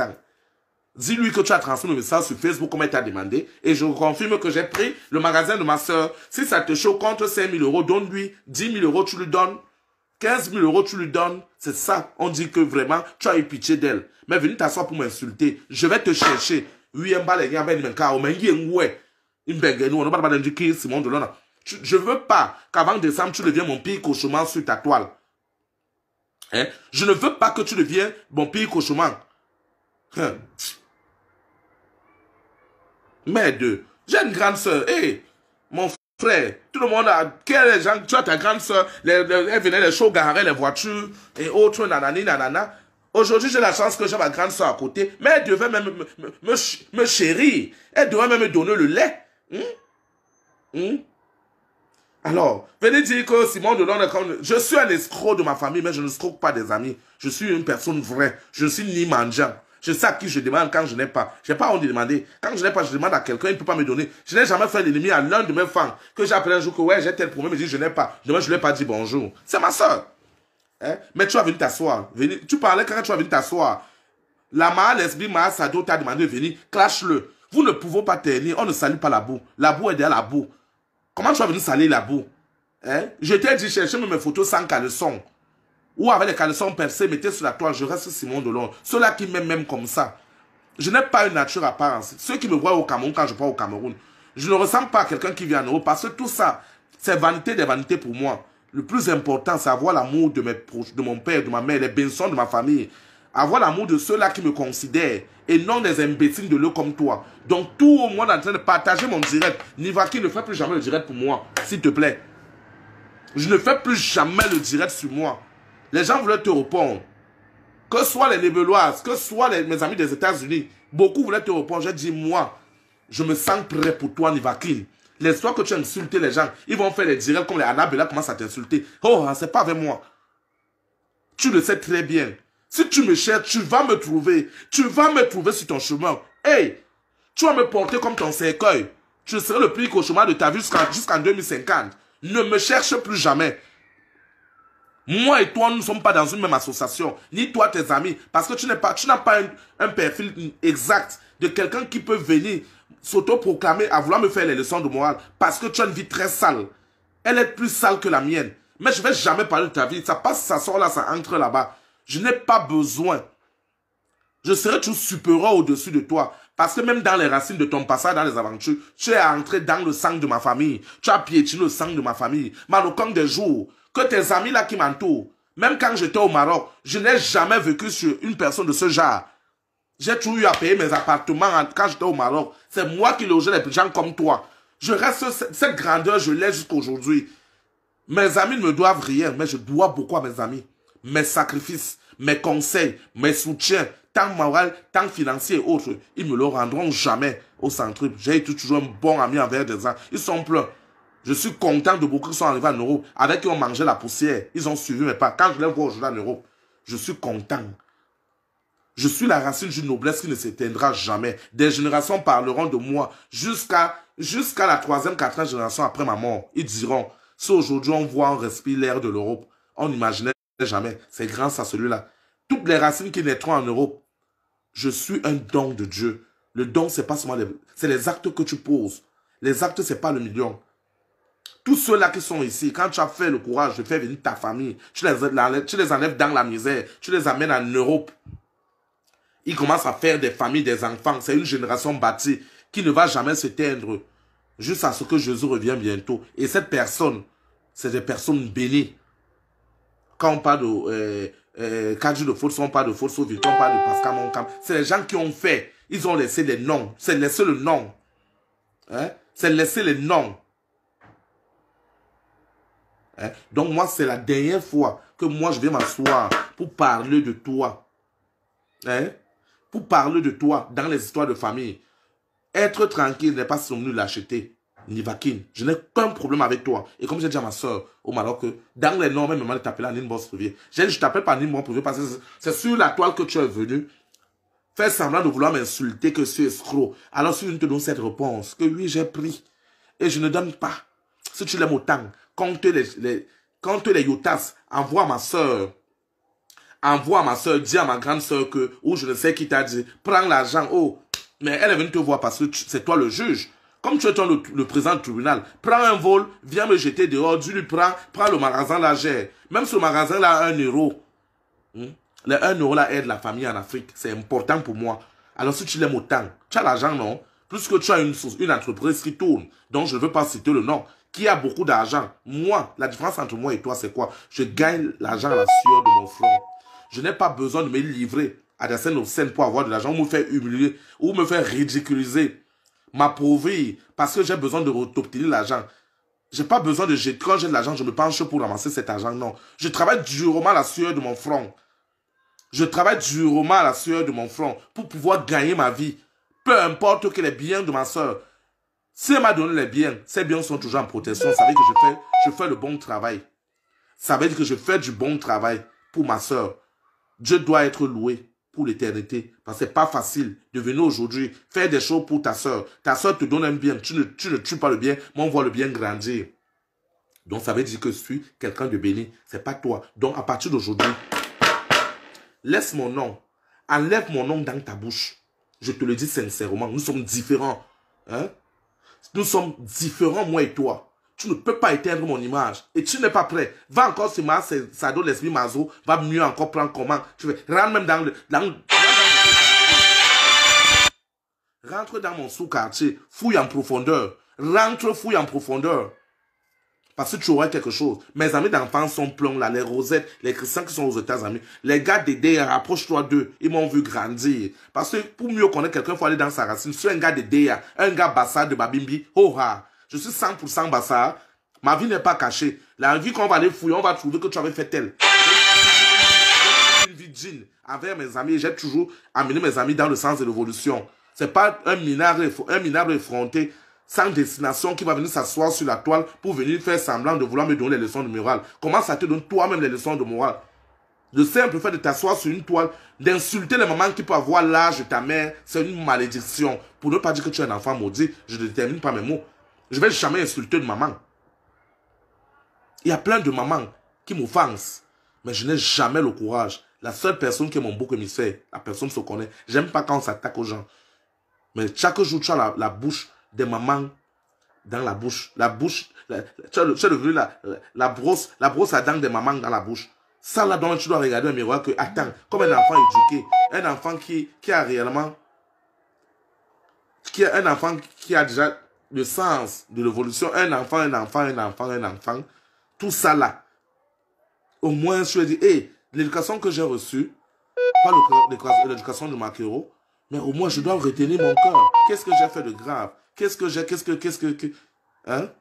Dis-lui que tu as transmis le message sur Facebook comme elle t'a demandé et je confirme que j'ai pris le magasin de ma soeur. Si ça te chauffe contre 5 000 euros, donne-lui 10 000 euros, tu lui donnes. 15 000 euros, tu lui donnes. C'est ça. On dit que vraiment, tu as eu pitié d'elle. Mais venez t'asseoir pour m'insulter. Je vais te chercher. Je veux pas qu'avant décembre, tu deviens mon pire cauchemar sur ta toile. Hein? Je ne veux pas que tu deviens mon pire cauchemar. Hein? Merde, j'ai une grande soeur. Hé, mon frère, tout le monde a... Quels gens, tu as ta grande soeur, elle venait les shows, garer les voitures et autres, nanani, nanana. Aujourd'hui, j'ai la chance que j'ai ma grande soeur à côté, mais elle devait même me, me, chérir. Elle devait même me donner le lait. Hum? Hum? Alors, venez dire que Simon Delon est comme... Je suis un escroc de ma famille, mais je ne escroque pas des amis. Je suis une personne vraie. Je ne suis ni mangeant. Je sais à qui je demande quand je n'ai pas. Je n'ai pas envie de demander. Quand je n'ai pas, je demande à quelqu'un, il ne peut pas me donner. Je n'ai jamais fait l'ennemi à l'un de mes fans que j'ai appelé un jour que ouais, j'ai tel problème, il dit je n'ai pas. Demain, je ne lui ai pas dit bonjour. C'est ma soeur. Hein? Mais tu vas venir t'asseoir. Tu parlais quand tu vas venir t'asseoir. La ma lesbi, ma sado t'a demandé de venir. Clash-le. Vous ne pouvez pas tenir. On ne salue pas la boue. La boue est derrière la boue. Comment tu vas venir salir la boue? Hein? Je t'ai dit chercher mes photos sans caleçon ou avec les caleçons percés, mettez sur la toile, je reste Simon Delon. Ceux-là qui m'aiment même comme ça. Je n'ai pas une nature à part. Ceux qui me voient au Cameroun quand je pars au Cameroun, je ne ressemble pas à quelqu'un qui vient en Europe parce que tout ça, c'est vanité des vanités pour moi. Le plus important, c'est avoir l'amour de, mes proches, de mon père, de ma mère, les bénissons de ma famille. Avoir l'amour de ceux-là qui me considèrent et non des imbéciles de l'eau comme toi. Donc tout au monde en train de partager mon direct. Nivaki ne fait plus jamais le direct pour moi, s'il te plaît. Je ne fais plus jamais le direct sur moi. Les gens voulaient te répondre. Que soit les Nébeloises, que ce soit mes amis des États-Unis, beaucoup voulaient te répondre. J'ai dit, moi, je me sens prêt pour toi, Nivakin. Les que tu as insulté les gens, ils vont faire les directs comme les Annabella commencent à t'insulter. Oh, hein, c'est pas avec moi. Tu le sais très bien. Si tu me cherches, tu vas me trouver. Tu vas me trouver sur ton chemin. Hey, tu vas me porter comme ton cercueil. Tu serai le plus cauchemar de ta vie jusqu'en 2050. Ne me cherche plus jamais. Moi et toi, nous ne sommes pas dans une même association. Ni toi, tes amis. Parce que tu n'as pas, tu n'as pas un, perfil exact de quelqu'un qui peut venir s'auto-proclamer à vouloir me faire les leçons de morale. Parce que tu as une vie très sale. Elle est plus sale que la mienne. Mais je vais jamais parler de ta vie. Ça passe, ça sort là, ça entre là-bas. Je n'ai pas besoin. Je serai toujours supérieur au-dessus de toi. Parce que même dans les racines de ton passage, dans les aventures, tu es entré dans le sang de ma famille. Tu as piétiné le sang de ma famille. Mais des jours, que tes amis là qui m'entourent, même quand j'étais au Maroc, je n'ai jamais vécu sur une personne de ce genre. J'ai toujours eu à payer mes appartements quand j'étais au Maroc. C'est moi qui logeais les gens comme toi. Je reste, cette grandeur, je l'ai jusqu'aujourd'hui. Mes amis ne me doivent rien, mais je dois beaucoup à mes amis. Mes sacrifices, mes conseils, mes soutiens, tant moral, tant financier et autres, ils me le rendront jamais au centre. J'ai toujours un bon ami envers des gens. Ils sont pleins. Je suis content de beaucoup qui sont arrivés en Europe, avec qui ont mangé la poussière. Ils ont suivi mes pas. Quand je les vois aujourd'hui en Europe, je suis content. Je suis la racine d'une noblesse qui ne s'éteindra jamais. Des générations parleront de moi jusqu'à la troisième, quatrième génération après ma mort. Ils diront, si aujourd'hui on voit, on respire l'air de l'Europe, on n'imaginait jamais. C'est grâce à celui-là. Toutes les racines qui naîtront en Europe, je suis un don de Dieu. Le don, c'est pas seulement les, les actes que tu poses. Les actes, c'est pas le million. Tous ceux-là qui sont ici, quand tu as fait le courage de faire venir ta famille, tu les, tu les enlèves dans la misère, tu les amènes en Europe. Ils commencent à faire des familles, des enfants. C'est une génération bâtie qui ne va jamais s'éteindre jusqu'à ce que Jésus revienne bientôt. Et cette personne, c'est des personnes bénies. Quand on parle de euh, euh, de Force, on parle de Force Victor, on parle de Pascal Moncam. C'est les gens qui ont fait. Ils ont laissé les noms. C'est laisser le nom. Hein? C'est laisser les noms. Hein? Donc moi, c'est la dernière fois que moi, je vais m'asseoir pour parler de toi. Hein? pour parler de toi dans les histoires de famille. Être tranquille n'est pas de l'acheter. Nivakin, je n'ai qu'un problème avec toi. Et comme j'ai dit à ma soeur au Maroc, dans les même maman t'appeler à Ninboss Privé. J'ai je t'appelle pas Ninboss Privé parce que c'est sur la toile que tu es venu. Faire semblant de vouloir m'insulter que c'est escroc. Alors si je te donne cette réponse, que oui, j'ai pris. Et je ne donne pas. Si tu l'aimes autant, compte les, les, les yotas, envoie à ma soeur envoie ma soeur, dis à ma grande soeur que, ou je ne sais qui t'a dit, prends l'argent, oh, mais elle est venue te voir parce que c'est toi le juge. Comme tu es toi le, président du tribunal, prends un vol, viens me jeter dehors, tu lui prends, prends le magasin là, j'ai. Même ce magasin là, un euro. Hmm? Le 1 euro là aide la famille en Afrique. C'est important pour moi. Alors si tu l'aimes autant, tu as l'argent, non? Plus que tu as une, une entreprise qui tourne, donc je ne veux pas citer le nom, qui a beaucoup d'argent. Moi, la différence entre moi et toi, c'est quoi? Je gagne l'argent à la sueur de mon front. Je n'ai pas besoin de me livrer à des scènes obscènes pour avoir de l'argent ou me faire humilier ou me faire ridiculiser, m'appauvrir parce que j'ai besoin de d'obtenir l'argent. J'ai pas besoin de jeter. Quand j'ai de l'argent, je me penche pour ramasser cet argent. Non. Je travaille durement à la sueur de mon front. Je travaille durement à la sueur de mon front pour pouvoir gagner ma vie. Peu importe que les biens de ma soeur. Si elle m'a donné les biens, ces biens sont toujours en protection. Ça veut dire que je fais, je fais le bon travail. Ça veut dire que je fais du bon travail pour ma soeur. Dieu doit être loué pour l'éternité. Parce que c'est pas facile de venir aujourd'hui faire des choses pour ta soeur. Ta soeur te donne un bien, tu ne, tu ne tues pas le bien, mais on voit le bien grandir. Donc ça veut dire que je suis quelqu'un de béni. C'est pas toi. Donc à partir d'aujourd'hui, laisse mon nom. Enlève mon nom dans ta bouche. Je te le dis sincèrement. Nous sommes différents. Hein? Nous sommes différents, moi et toi tu ne peux pas éteindre mon image. Et tu n'es pas prêt. Va encore sur ma Sado l'esprit Mazo. Va mieux encore prendre comment. Tu veux, rentre même dans le, dans, rentre dans mon sous-quartier. Fouille en profondeur. Rentre, fouille en profondeur. Parce que tu auras quelque chose. Mes amis d'enfants sont pleins là, les rosettes, les chrétiens qui sont aux États-Unis. Les gars d'aider, rapproche-toi d'eux. Ils m'ont vu grandir. Parce que pour mieux connaître quelqu'un, il faut aller dans sa racine. Si un gars d'aider, un gars bassa de Babimbi, oh ah. Je suis 100% Bassa. Ma vie n'est pas cachée. La vie qu'on va aller fouiller, on va trouver que tu avais fait tel. Une vie avec mes amis. J'ai toujours amené mes amis dans le sens de l'évolution. C'est pas un minable, un minable effronté sans destination qui va venir s'asseoir sur la toile pour venir faire semblant de vouloir me donner les leçons de morale. Comment ça te donne toi-même les leçons de morale? Le simple fait de t'asseoir sur une toile, d'insulter les mamans qui peuvent avoir l'âge de ta mère, c'est une malédiction. Pour ne pas dire que tu es un enfant maudit, je ne détermine pas mes mots. Je vais jamais insulter une maman. Il y a plein de mamans qui m'offensent. Mais je n'ai jamais le courage. La seule personne qui est mon bouc émissaire, la personne se connaît. J'aime pas quand on s'attaque aux gens. Mais chaque jour, tu as la, bouche des mamans dans la bouche. La bouche, tu as, le, la, la, brosse, la brosse à dents des mamans dans la bouche. Ça là, donc, tu dois regarder un miroir que, attends, comme un enfant éduqué, un enfant qui, qui a réellement, qui est un enfant qui a déjà le sens de l'évolution, un enfant, un enfant, un enfant, un enfant, tout ça là, au moins je lui ai dit, l'éducation que j'ai reçue, pas l'éducation de Makero, mais au moins je dois retenir mon cœur. Qu'est-ce que j'ai fait de grave? Qu'est-ce que j'ai, qu'est-ce que, qu'est-ce que, hein?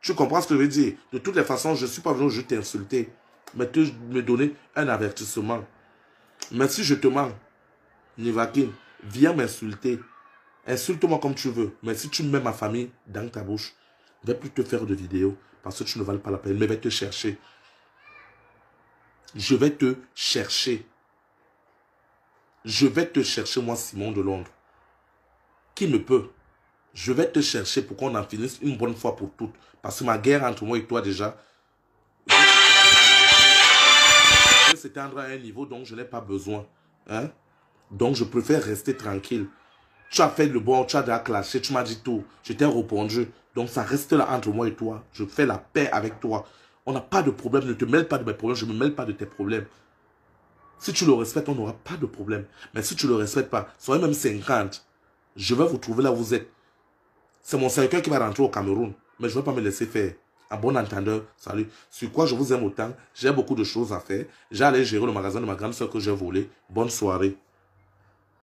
Tu comprends ce que je veux dire? De toutes les façons, je ne suis pas venu juste t'insulter. mais te, me donner un avertissement. Mais si je te mens, Nivakin, viens m'insulter. Insulte-moi comme tu veux. Mais si tu mets ma famille dans ta bouche, je ne vais plus te faire de vidéos parce que tu ne vales pas la peine. Mais je vais te chercher. Je vais te chercher. Je vais te chercher, moi, Simon de Londres. Qui me peut? Je vais te chercher pour qu'on en finisse une bonne fois pour toutes. Parce que ma guerre entre moi et toi, déjà, s'étendre à un niveau dont je n'ai pas besoin. Hein? Donc, je préfère rester tranquille. Tu as fait le bon, tu as déjà clashé, tu m'as dit tout. Je t'ai répondu. Donc, ça reste là entre moi et toi. Je fais la paix avec toi. On n'a pas de problème. Ne te mêle pas de mes problèmes. Je ne me mêle pas de tes problèmes. Si tu le respectes, on n'aura pas de problème. Mais si tu ne le respectes pas, soyez même 50. Je vais vous trouver là où vous êtes. C'est mon cercueil qui va rentrer au Cameroun. Mais je ne vais pas me laisser faire. Un bon entendeur, salut. Sur quoi je vous aime autant. J'ai beaucoup de choses à faire. J'ai allé gérer le magasin de ma grande soeur que j'ai volé. Bonne soirée.